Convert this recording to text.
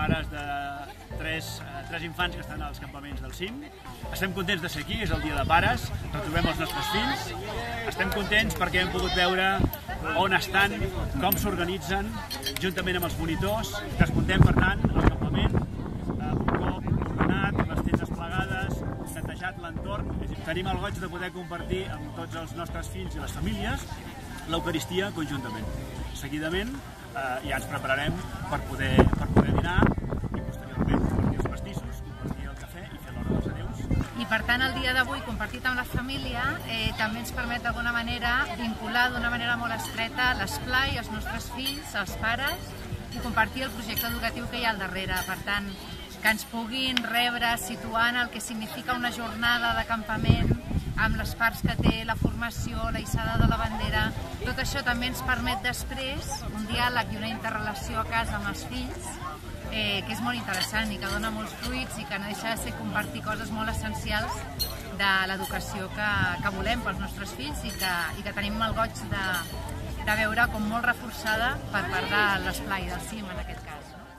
pares de tres, eh, tres infants que estan als campaments del CIM. Estem contents de ser aquí, és el dia de pares, retrobem els nostres fills. Estem contents perquè hem pogut veure on estan, com s'organitzen, juntament amb els monitors. Descomptem, per tant, el campament, eh, un cop ordenat, les tendes plegades, netejat l'entorn. Tenim el goig de poder compartir amb tots els nostres fills i les famílies l'Eucaristia conjuntament. Seguidament eh, ja ens prepararem per poder, per poder dinar i posteriorment compartir els pastissos, compartir el cafè i fer l'hora dels adeus. I per tant el dia d'avui compartit amb la família eh, també ens permet d'alguna manera vincular d'una manera molt estreta l'esplai, els nostres fills, els pares i compartir el projecte educatiu que hi ha al darrere. Per tant, que ens puguin rebre situant el que significa una jornada de campament amb les parts que té la formació, la hissada de la bandera, tot això també ens permet després un diàleg i una interrelació a casa amb els fills eh, que és molt interessant i que dona molts fruits i que no deixa de ser compartir coses molt essencials de l'educació que, que volem pels nostres fills i que, i que tenim el goig de, de veure com molt reforçada per part de l'esplai del CIM en aquest cas.